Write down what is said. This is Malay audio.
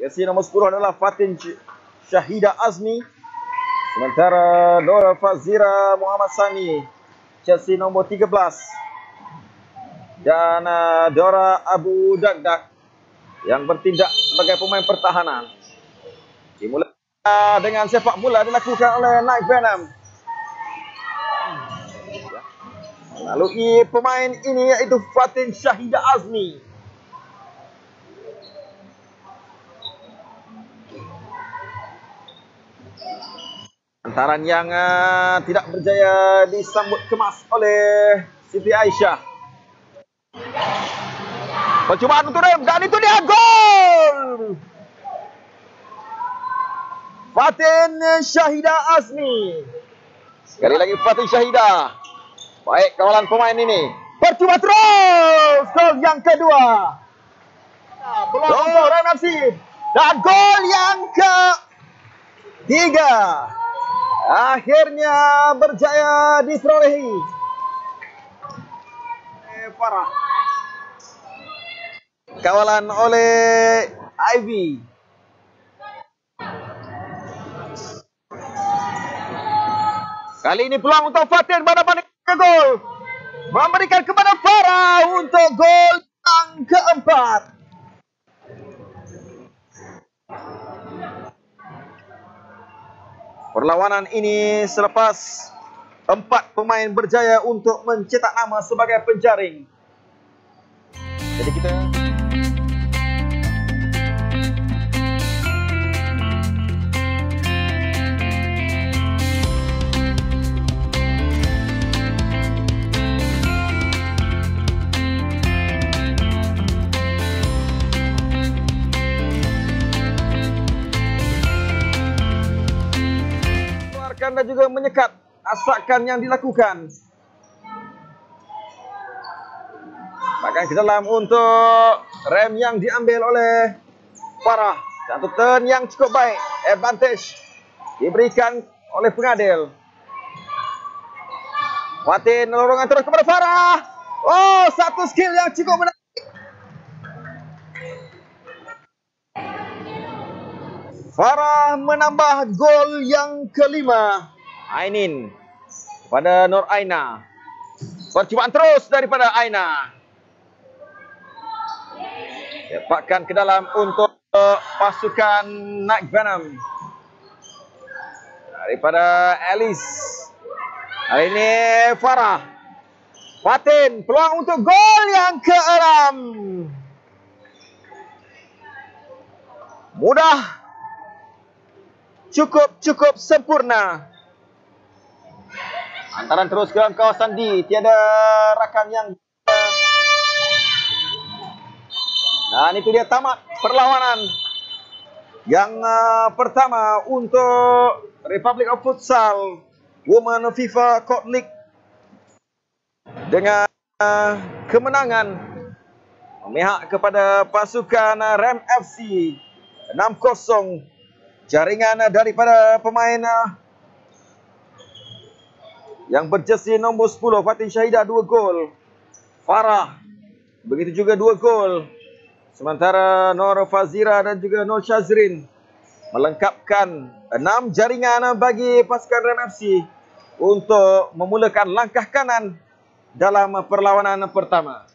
Jersey nombor 10 adalah Fatin Syahida Azmi. Sementara Nora Fazira Muhammad Sani. Jersey nombor 13. Dan uh, Dora Abu Dagdak yang bertindak sebagai pemain pertahanan. Dimulai uh, dengan sepak bola dilakukan oleh Night Venom. Lalu pemain ini iaitu Fatin Syahida Azmi. Antaran yang uh, tidak berjaya disambut kemas oleh Siti Aisyah. Percubaan untuk rem dan itu dia gol. Fatin Syahida Azmi. Sekali lagi Fatin Syahida. Baik kawalan pemain ini. Percuba terus. Gol yang kedua. Peluang untuk Rem FC. Dan gol yang ke tiga. Akhirnya berjaya diperolehi. Farah. Kawalan oleh Ivy. Kali ini peluang untuk Fatin panik ke gol. Memberikan kepada Farah untuk gol yang keempat. Perlawanan ini selepas empat pemain berjaya untuk mencetak nama sebagai penjaring. Jadi kita dan juga menyekat asakan yang dilakukan. Bahkan ke dalam untuk rem yang diambil oleh Farah. Satu turn yang cukup baik. Advantage diberikan oleh pengadil. Fatin lorongan terus kepada Farah. Oh, satu skill yang cukup menarik. Farah menambah gol yang kelima. Ainin pada Nur Aina. Percubaan terus daripada Aina. Lepakkan ke dalam untuk pasukan Night Venom. Daripada Alice. Hari ini Farah. Fatin peluang untuk gol yang ke-6. Mudah cukup-cukup sempurna. Antaran terus ke kawasan D. Tiada rakan yang... Dan itu dia tamat perlawanan. Yang uh, pertama untuk Republic of Futsal Women FIFA Court League. Dengan uh, kemenangan memihak kepada pasukan uh, REM FC 6-0 jaringan daripada pemain ah, yang berjersey nombor 10 Fatin Syahidah 2 gol. Farah begitu juga 2 gol. Sementara Nur Fazira dan juga Nur Shazrin melengkapkan 6 jaringan bagi pasukan Rem FC untuk memulakan langkah kanan dalam perlawanan pertama.